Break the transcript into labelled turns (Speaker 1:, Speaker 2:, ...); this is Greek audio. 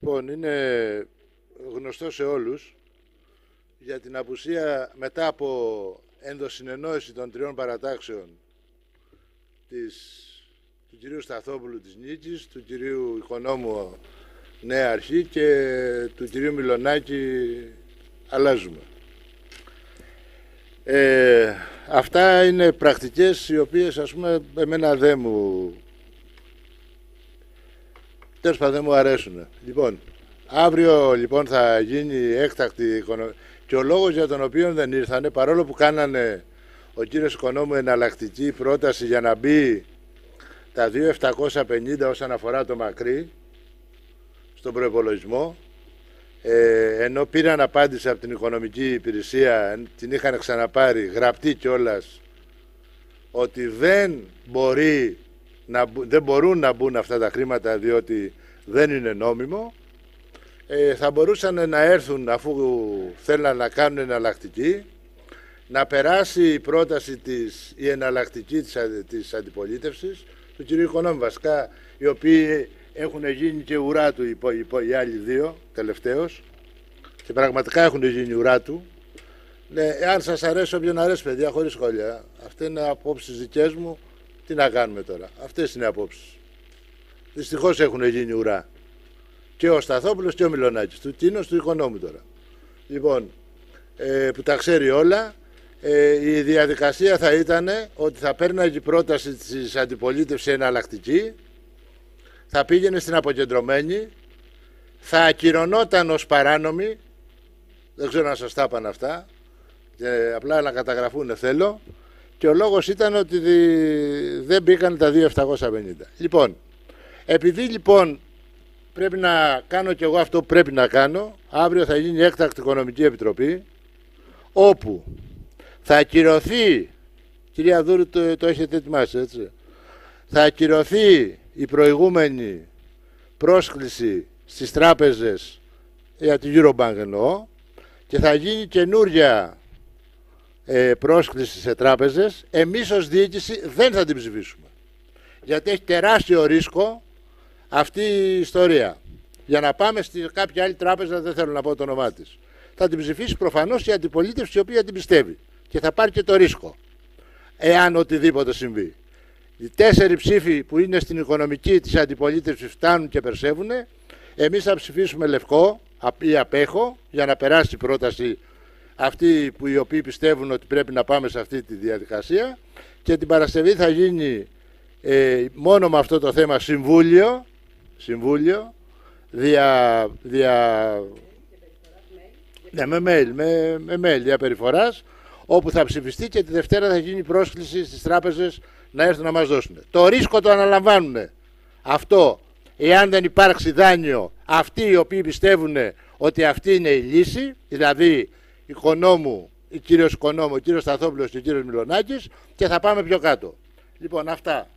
Speaker 1: Λοιπόν, είναι γνωστό σε όλους για την απουσία μετά από ενδοσυνεννόηση των τριών παρατάξεων της, του κυρίου Σταθόπουλου της Νίκης, του κυρίου Οικονόμου Νέα Αρχή και του κυρίου Μιλονάκη αλλάζουμε. Ε, αυτά είναι πρακτικές οι οποίες ας πούμε εμένα δεν μου τέλος πάντων δεν μου αρέσουν. Λοιπόν, αύριο λοιπόν θα γίνει έκτακτη οικονομική και ο λόγος για τον οποίο δεν ήρθανε παρόλο που κάνανε ο κύριος Οικονόμου εναλλακτική πρόταση για να μπει τα 2.750 όσον αφορά το μακρύ στον προπολογισμό ε, ενώ πήραν απάντηση από την οικονομική υπηρεσία, την είχαν ξαναπάρει γραπτή κιόλας ότι δεν, μπορεί να, δεν μπορούν να μπουν αυτά τα χρήματα διότι δεν είναι νόμιμο, ε, θα μπορούσαν να έρθουν αφού θέλουν να κάνουν εναλλακτική, να περάσει η πρόταση της, η εναλλακτική της, της αντιπολίτευσης, του κ. Οικονόμου βασικά, οι οποίοι έχουν γίνει και ουρά του οι, οι, οι άλλοι δύο τελευταίως και πραγματικά έχουν γίνει ουρά του. Ναι, εάν σας αρέσει όποιον αρέσει παιδιά, χωρίς σχόλια. Αυτές είναι απόψεις δικές μου. Τι να κάνουμε τώρα; Αυτές είναι οι απόψεις. Δυστυχώς έχουν γίνει ουρά. Και ο Σταθόπουλος και ο Μιλονάκης. Του Τίνος, του Οικονόμου τώρα. Λοιπόν, ε, που τα ξέρει όλα, ε, η διαδικασία θα ήταν ότι θα παίρναγε η πρόταση της αντιπολίτευσης εναλλακτική θα πήγαινε στην αποκεντρωμένη, θα ακυρωνόταν ως παράνομη, δεν ξέρω αν σας τα είπαν αυτά, και απλά να καταγραφούν θέλω, και ο λόγος ήταν ότι δεν μπήκαν τα 2.750. Λοιπόν, επειδή λοιπόν πρέπει να κάνω και εγώ αυτό που πρέπει να κάνω, αύριο θα γίνει έκτακτη οικονομική επιτροπή, όπου θα ακυρωθεί, κυρία Δούρου το, το έχετε ετοιμάσει έτσι, θα ακυρωθεί η προηγούμενη πρόσκληση στις τράπεζες για την Eurobank εννοώ και θα γίνει καινούρια ε, πρόσκληση σε τράπεζες. Εμείς ως διοίκηση δεν θα την ψηφίσουμε. Γιατί έχει τεράστιο ρίσκο αυτή η ιστορία. Για να πάμε στη κάποια άλλη τράπεζα δεν θέλω να πω το όνομά της. Θα την ψηφίσει προφανώς η αντιπολίτευση η οποία την πιστεύει. Και θα πάρει και το ρίσκο εάν οτιδήποτε συμβεί. Οι τέσσερι ψήφοι που είναι στην οικονομική της αντιπολίτευσης φτάνουν και περσεύουν. Εμείς θα ψηφίσουμε λευκό ή απέχω για να περάσει η πρόταση αυτοί που οι οποίοι πιστεύουν ότι πρέπει να πάμε σε αυτή τη διαδικασία και την Παρασκευή θα γίνει ε, μόνο με αυτό το θέμα συμβούλιο, συμβούλιο δια, δια, ναι, με mail, με, με mail δια περιφοράς, όπου θα ψηφιστεί και τη Δευτέρα θα γίνει πρόσκληση στις τράπεζες να έρθουν να μας δώσουν. Το ρίσκο το αναλαμβάνουν. Αυτό, εάν δεν υπάρξει δάνειο, αυτοί οι οποίοι πιστεύουν ότι αυτή είναι η λύση, δηλαδή οικονόμου, η κύριος Οικονόμου, ο κύριος Σταθόπουλος και ο κύριος Μιλονάκης και θα πάμε πιο κάτω. Λοιπόν, αυτά.